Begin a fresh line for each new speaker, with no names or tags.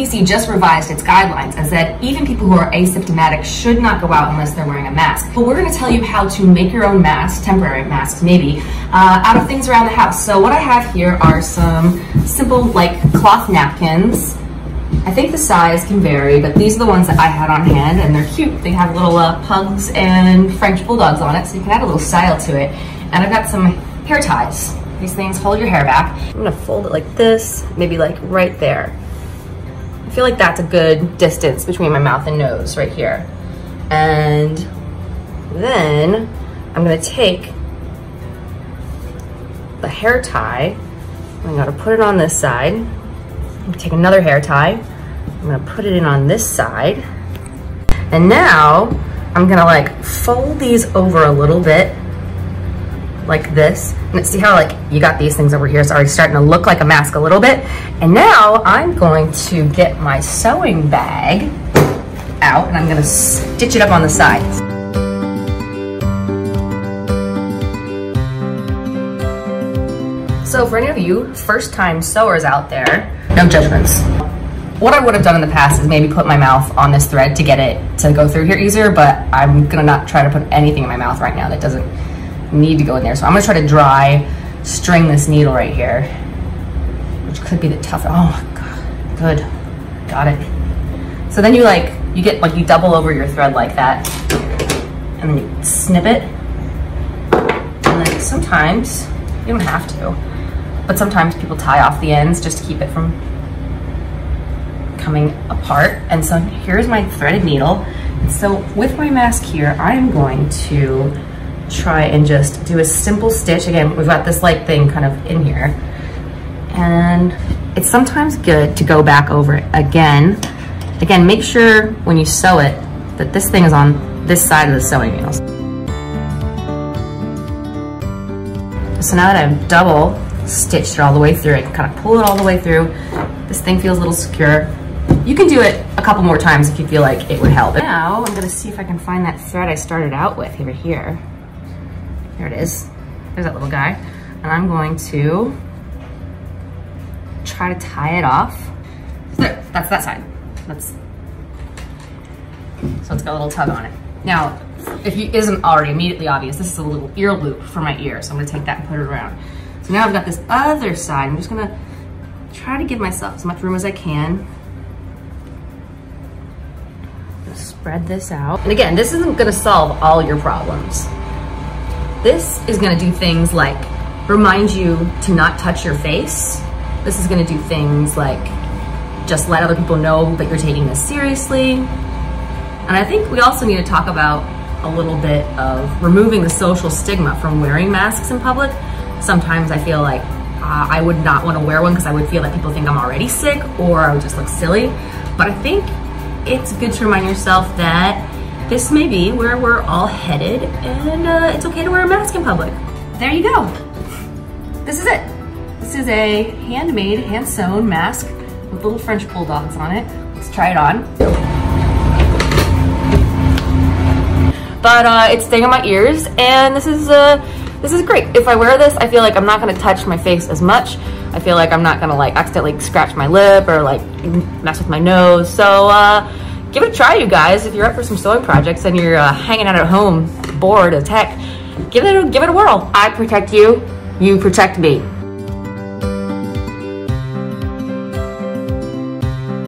CDC just revised its guidelines and said even people who are asymptomatic should not go out unless they're wearing a mask. But we're gonna tell you how to make your own mask, temporary masks maybe, uh, out of things around the house. So what I have here are some simple like cloth napkins. I think the size can vary, but these are the ones that I had on hand and they're cute. They have little uh, pugs and French bulldogs on it, so you can add a little style to it. And I've got some hair ties. These things hold your hair back. I'm gonna fold it like this, maybe like right there. I feel like that's a good distance between my mouth and nose right here. And then I'm gonna take the hair tie, I'm gonna put it on this side. I'm gonna take another hair tie, I'm gonna put it in on this side. And now I'm gonna like fold these over a little bit like this. And see how like you got these things over here. It's already starting to look like a mask a little bit. And now I'm going to get my sewing bag out and I'm gonna stitch it up on the sides. So for any of you first time sewers out there, no judgments. What I would have done in the past is maybe put my mouth on this thread to get it to go through here easier, but I'm gonna not try to put anything in my mouth right now that doesn't need to go in there. So I'm gonna try to dry string this needle right here, which could be the tough, oh God, good, got it. So then you like, you get like, you double over your thread like that, and then you snip it. And then sometimes, you don't have to, but sometimes people tie off the ends just to keep it from coming apart. And so here's my threaded needle. So with my mask here, I'm going to try and just do a simple stitch. Again, we've got this light thing kind of in here. And it's sometimes good to go back over it again. Again, make sure when you sew it that this thing is on this side of the sewing needle. So now that I've double stitched it all the way through, I can kind of pull it all the way through. This thing feels a little secure. You can do it a couple more times if you feel like it would help. Now I'm gonna see if I can find that thread I started out with over here. There it is. There's that little guy. And I'm going to try to tie it off. So that's that side. That's, so it's got a little tug on it. Now, if it isn't already immediately obvious, this is a little ear loop for my ear. So I'm gonna take that and put it around. So now I've got this other side. I'm just gonna try to give myself as much room as I can. Spread this out. And again, this isn't gonna solve all your problems. This is gonna do things like remind you to not touch your face. This is gonna do things like just let other people know that you're taking this seriously. And I think we also need to talk about a little bit of removing the social stigma from wearing masks in public. Sometimes I feel like uh, I would not want to wear one because I would feel that people think I'm already sick or I would just look silly. But I think it's good to remind yourself that this may be where we're all headed and uh, it's okay to wear a mask in public. There you go. This is it. This is a handmade, hand-sewn mask with little French bulldogs on it. Let's try it on. But uh, it's staying on my ears and this is uh, this is great. If I wear this, I feel like I'm not gonna touch my face as much. I feel like I'm not gonna like accidentally scratch my lip or like mess with my nose. So uh, give it a try, you guys. If you're up for some sewing projects and you're uh, hanging out at home, bored as heck, give it a, give it a whirl. I protect you, you protect me.